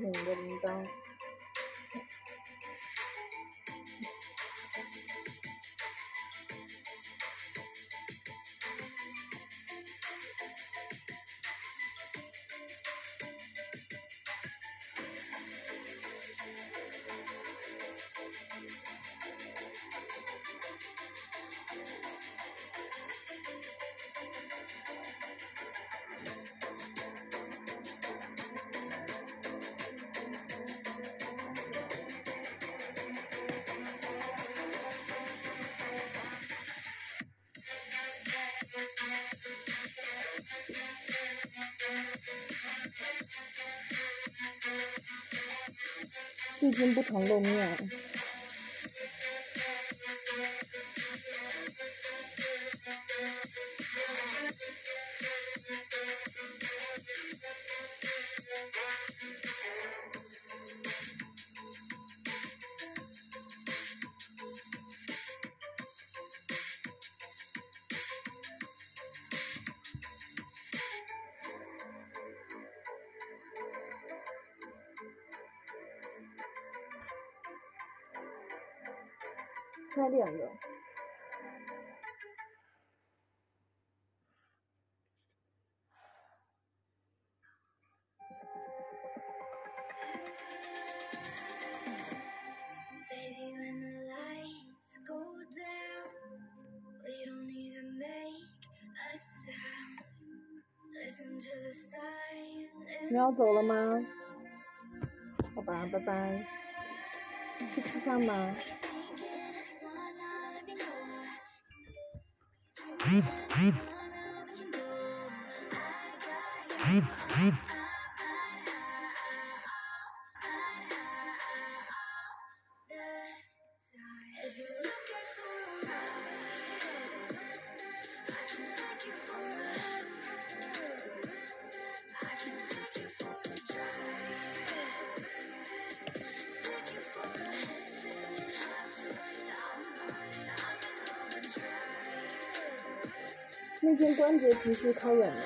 你的铃铛最近不常露面。出来两个。那天关节皮肤太软了。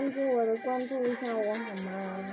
关注我的，关注一下我好吗？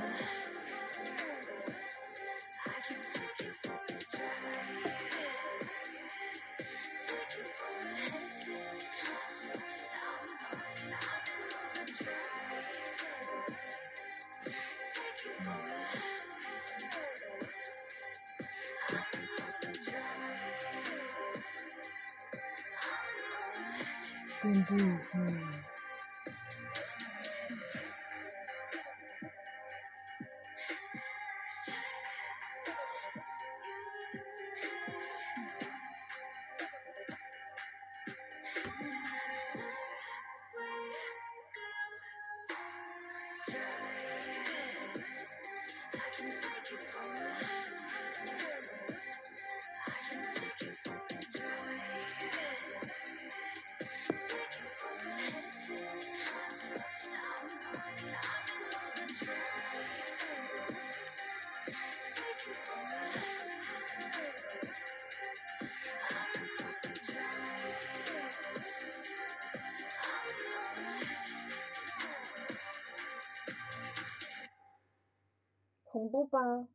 红豆包。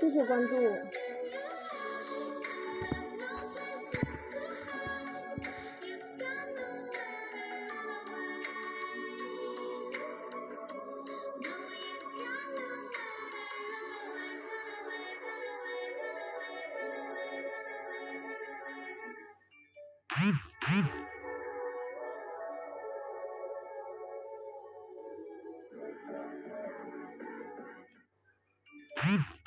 谢谢关注。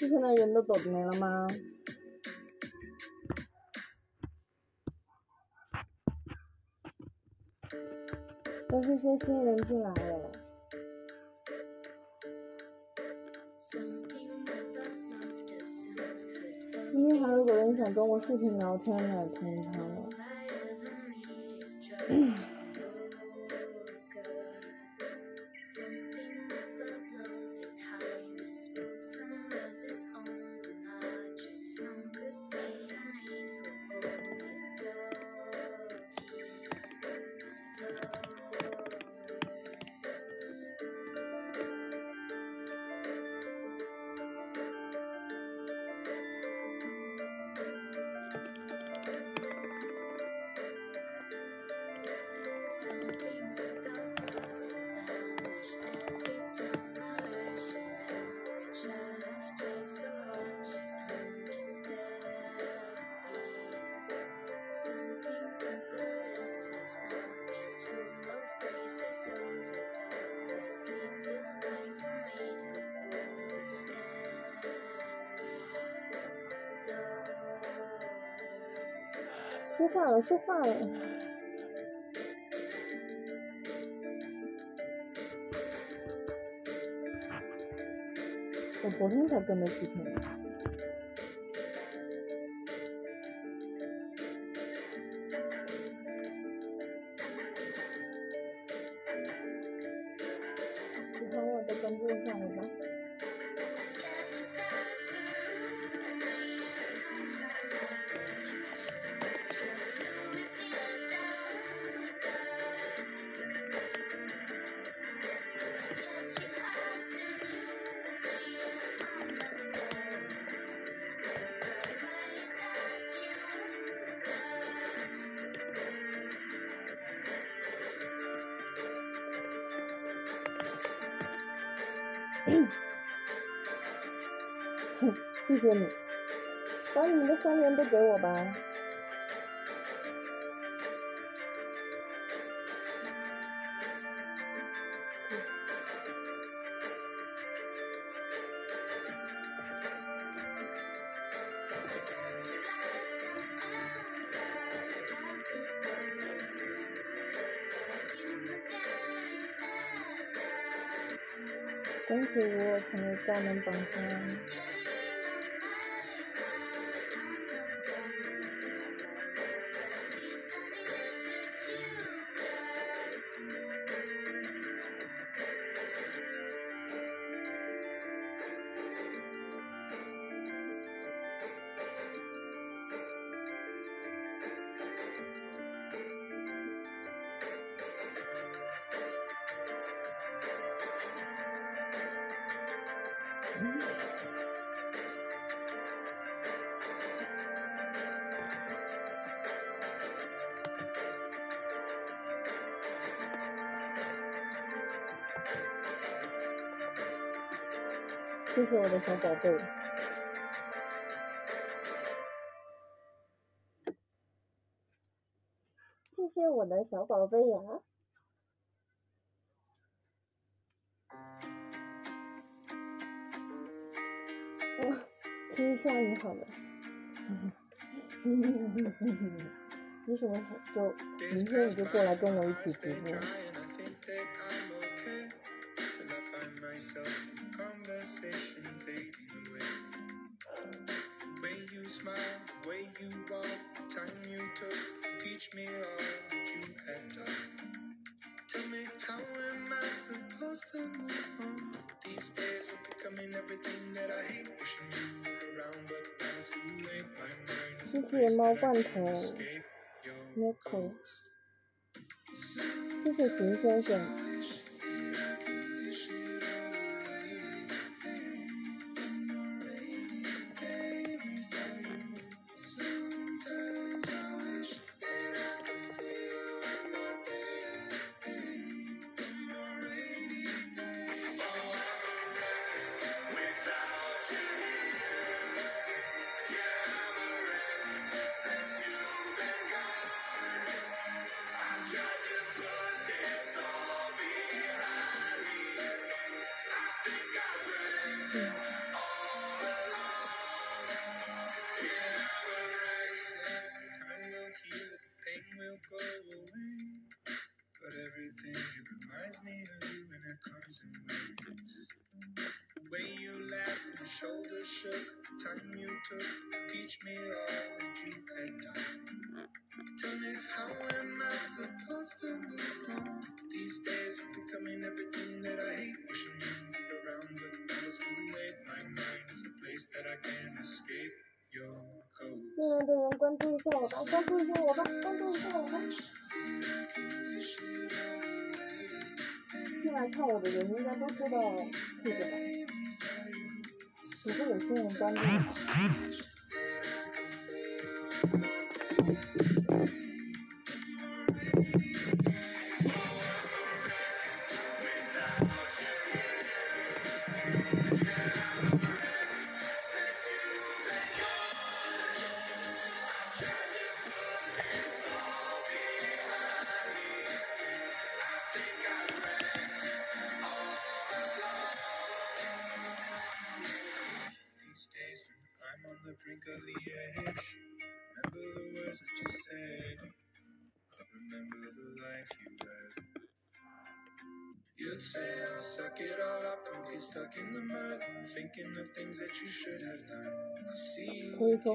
之前的人都走没了吗？都是些新人进来了。今天还有个人想跟我视频聊天呢，听他们。说话了，说话了。我昨天才跟的视频。哼谢谢你，把你们的三连都给我吧。家门榜三。谢谢我的小宝贝。谢谢我的小宝贝呀！哇，听一下你好了。你什么时候就明天你就过来跟我一起直播？谢谢猫罐头，Miko，谢谢熊先生。Ghost. 进来的人关注一下我吧，关注一下我吧，关注一下我吧。进来看我的人应该都知道这个吧？只是有些人关注。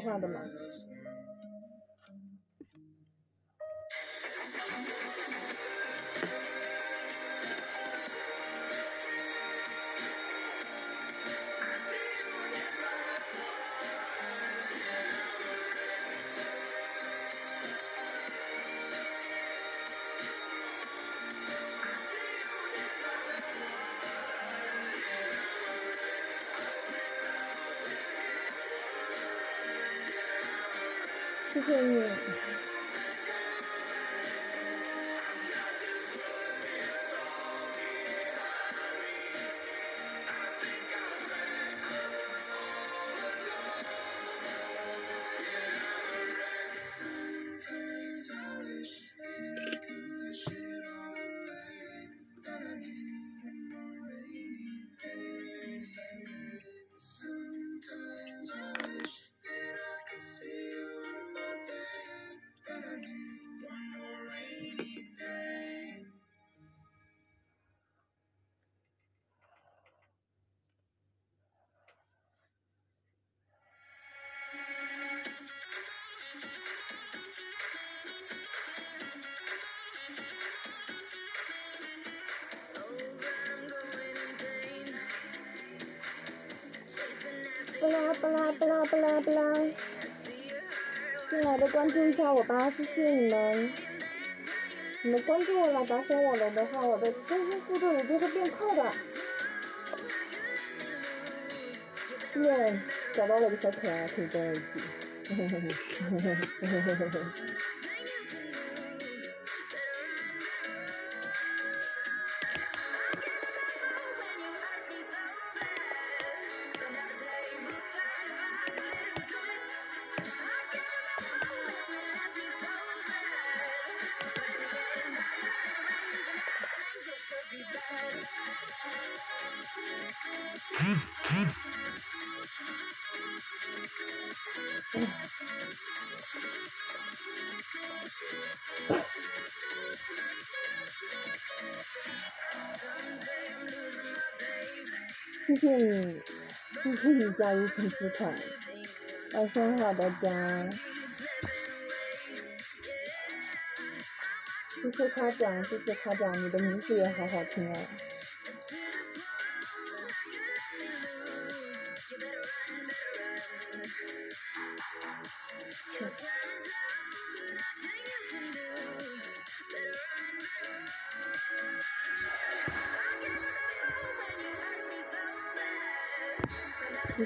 这的吗？谢谢你。巴拉巴拉巴拉巴拉，进来的关注一下我吧，谢谢你们。你们关注我了，打赏我了的话，我的更新速度一定会变快的。耶，找到了个小可爱，可以跟我一起。谢谢你，谢谢你加入粉丝团。晚上好，大家。谢谢夸奖，谢谢夸奖，你的名字也好好听啊。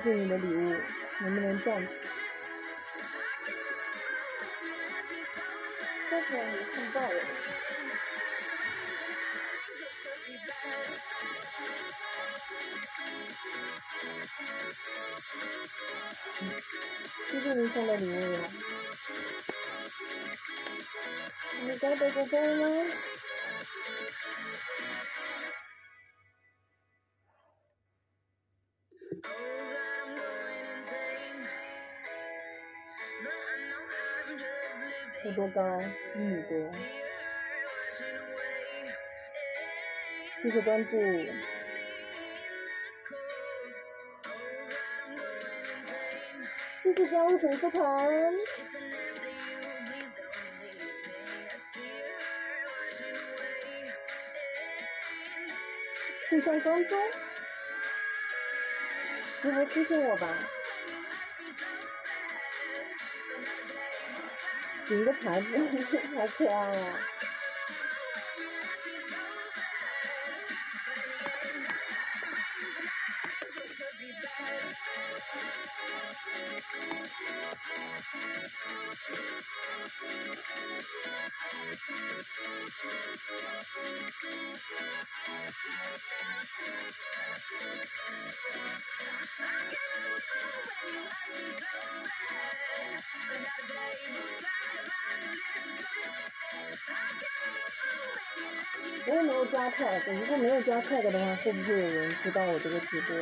谢谢你的礼物，能不能站起？这个你看到了。谢谢你送的礼物呀！你该得个赞吗？有多高？一米多。谢谢关注。谢谢加入粉丝团。互相关注。直播私信我吧。一个牌子好可爱啊！我也没有加 tag，如果没有加 tag 的话，会不会有人知道我这个直播？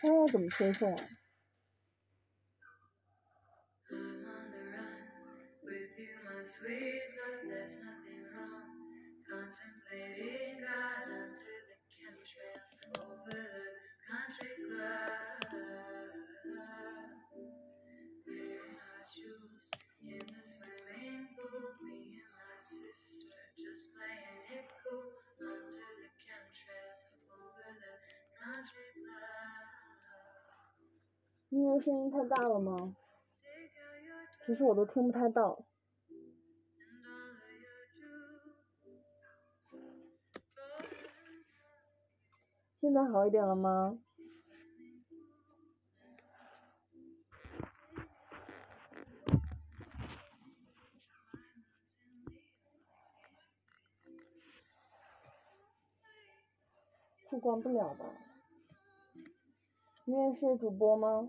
他要怎么推送啊？因为声音太大了吗？其实我都听不太到。现在好一点了吗？互关不了吧？你也是主播吗？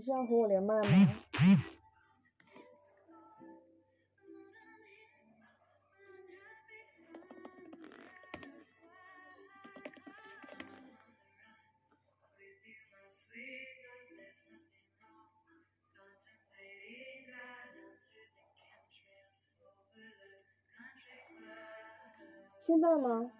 你是要和我连麦吗？现在吗？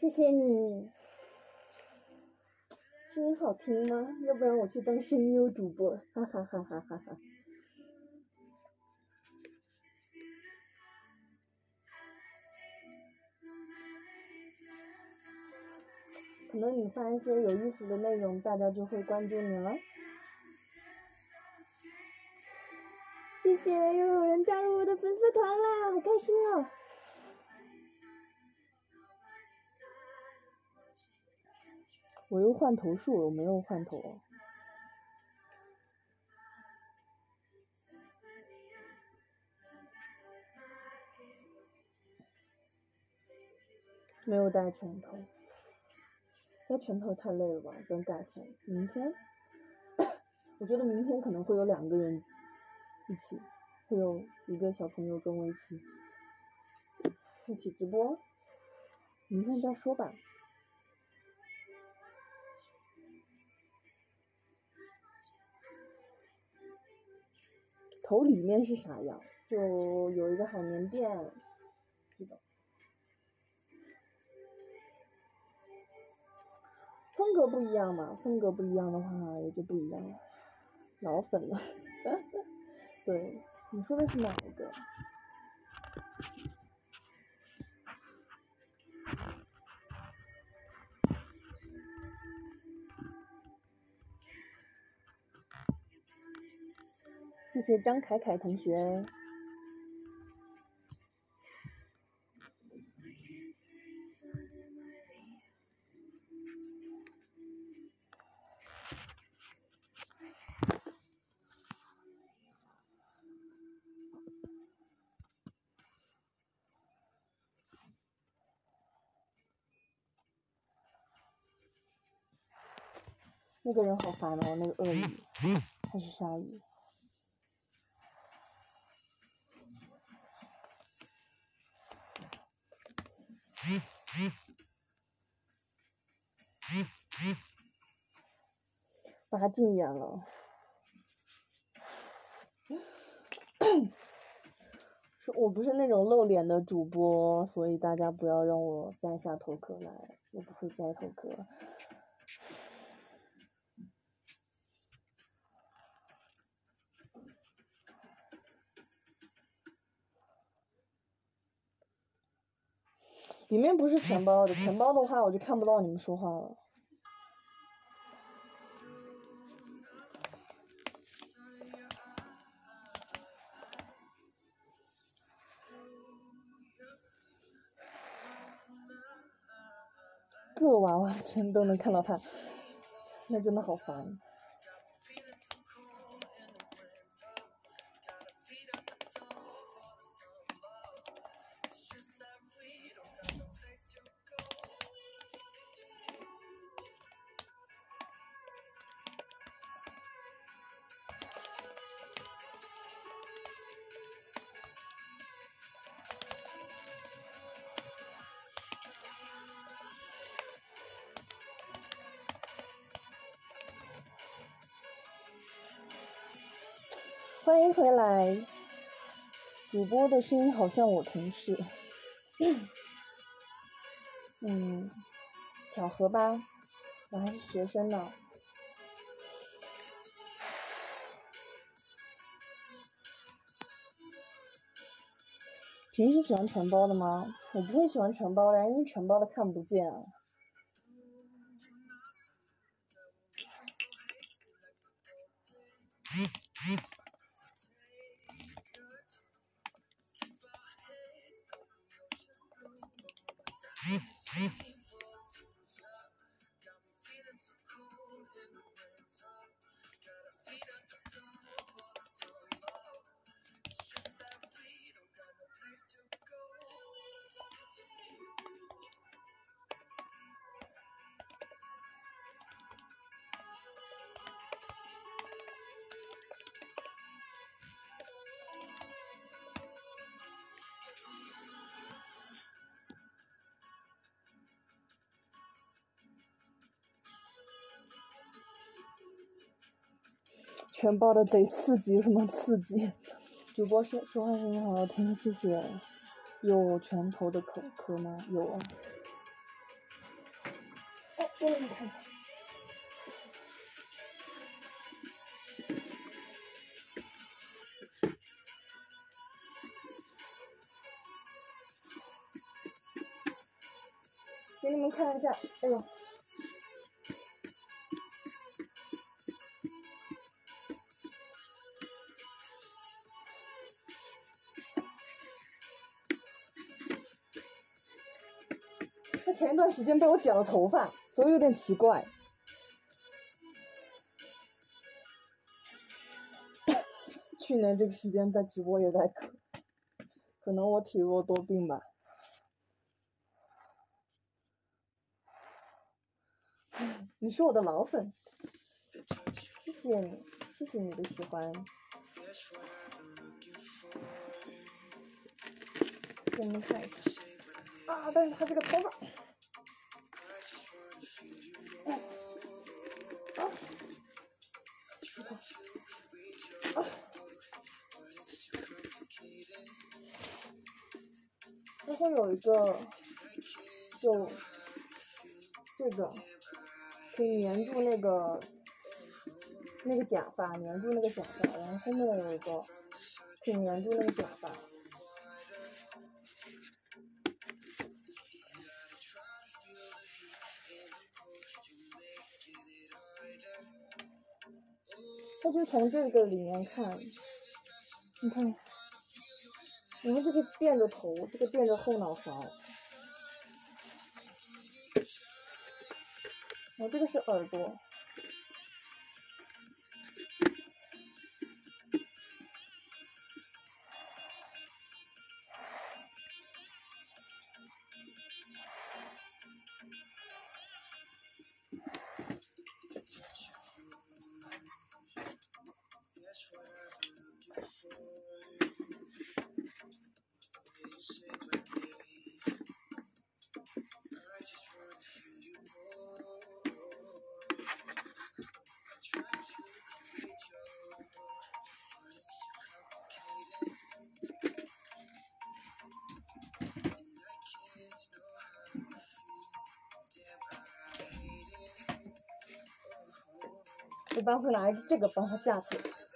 谢谢你，声音好听吗？要不然我去当声优主播，哈哈哈哈哈哈。可能你发一些有意思的内容，大家就会关注你了。谢谢，又有人加入我的粉丝团啦，好开心哦！我又换头数，我没有换头。没有戴拳头，戴拳头太累了吧？等改天，明天，我觉得明天可能会有两个人一起，会有一个小朋友跟我一起一起直播，明天再说吧。头里面是啥样？就有一个海绵垫，这种。风格不一样嘛，风格不一样的话也就不一样了。老粉了，对，你说的是哪一个？谢谢张凯凯同学。那个人好烦哦，那个鳄鱼还是鲨鱼。把他禁言了。是我不是那种露脸的主播，所以大家不要让我摘下头壳来，我不会摘头壳。里面不是全包的，全包的话我就看不到你们说话了。各娃娃圈都能看到他，那真的好烦。欢迎回来，主播的声音好像我同事，嗯，巧合吧，我还是学生呢。平时喜欢全包的吗？我不会喜欢全包的，因为全包的看不见。全包的贼刺激，什么刺激？主播说说话声音好好听，谢谢。有拳头的可可吗？有啊。给你们看一下。给你们看一下，哎呦。前段时间被我剪了头发，所以有点奇怪。去年这个时间在直播也在咳，可能我体弱多病吧。你是我的老粉，谢谢你，谢谢你的喜欢。给你们看一下啊，但是他这个头发，它会有一个，就这个可以粘住那个那个假发，粘住那个假发，然后后面有一个可以粘住那个假发。就从这个里面看，你看，你看这个垫着头，这个垫着后脑勺，然后这个是耳朵，一般会拿这个帮它架起来。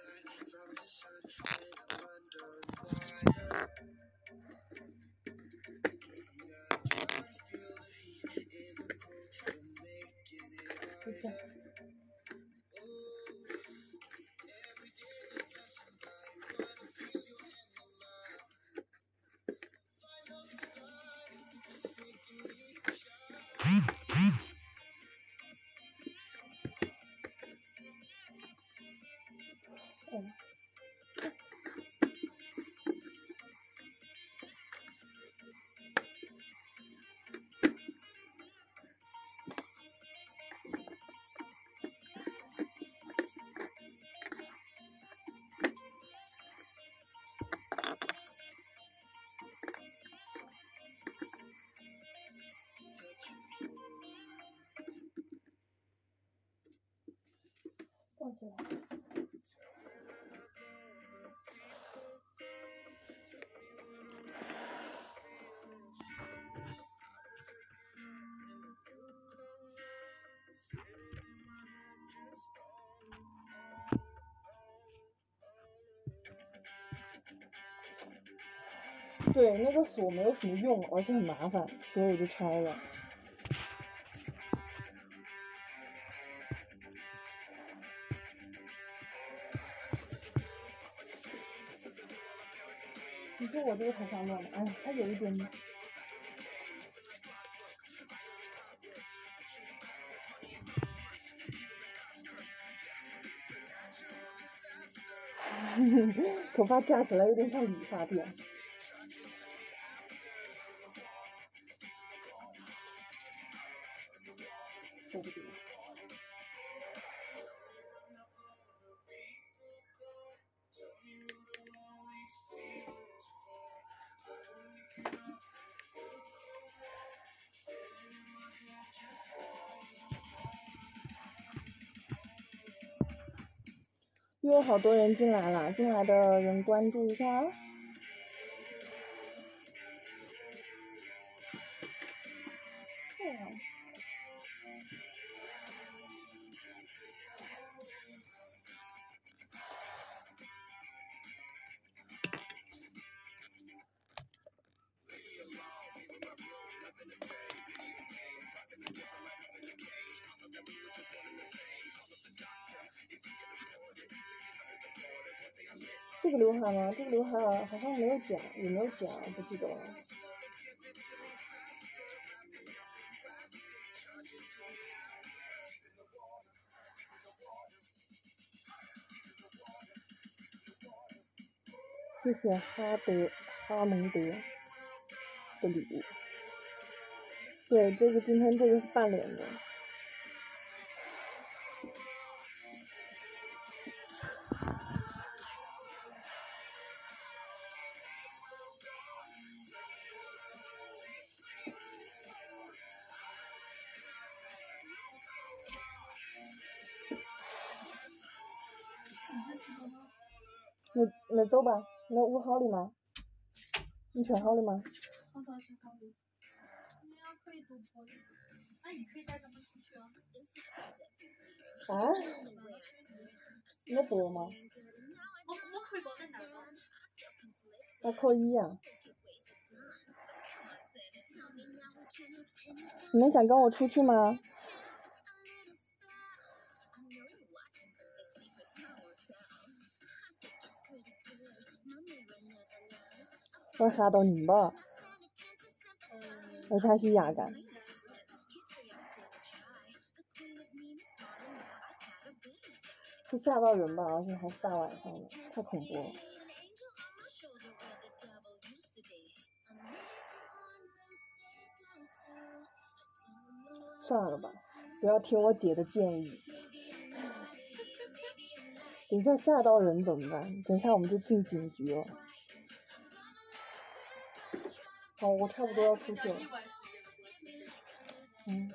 放起来。对，那个锁没有什么用，而且很麻烦，所以我就拆了。我这个头发乱了，哎，它有一点。头发扎起来有点像理发店。好多人进来了，进来的人关注一下。这个刘海吗？这个刘海好像没有剪，有没有剪啊？不记得了。谢谢哈德哈蒙德的礼物。对，这个今天这个是半脸的。那那走吧，那捂好的吗？你穿好的吗？好的是好的。你要可以你可以带咱们出去啊。啊？我不吗？我我可以抱在那吗？那可以呀、你们想跟我出去吗？我吓到你吧？而且还是压感。会吓到人吧，而且还是大晚上的，太恐怖了。算了吧，不要听我姐的建议。等一下吓到人怎么办？等一下我们就进警局了。好，我差不多要出去了。嗯，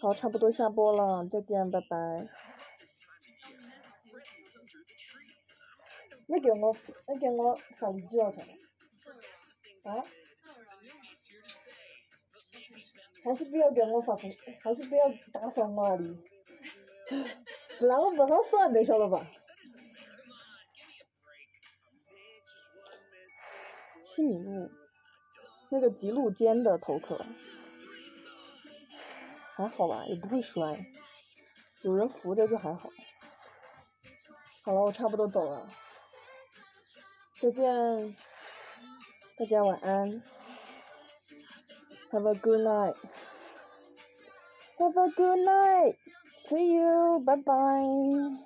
好，差不多下播了，再见，拜拜。你给我，你给我发你几毛钱？啊？还是不要给我发红，还是不要打赏我啊你，不然我不好算的，晓得吧？西米露，那个吉露尖的头壳，还好吧，也不会摔，有人扶着就还好。好了，我差不多走了，再见，大家晚安，Have a good night. Have a good night. See you. Bye bye.